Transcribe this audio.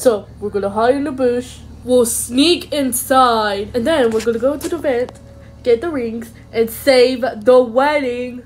So we're gonna hide in the bush. We'll sneak inside, and then we're gonna go to the vent, get the rings, and save the wedding.